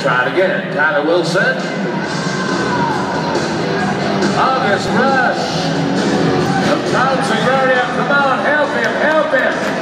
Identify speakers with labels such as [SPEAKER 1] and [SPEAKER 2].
[SPEAKER 1] Try it again. Tyler Wilson. August Rush. The Townsend area. Come on, help him, help him.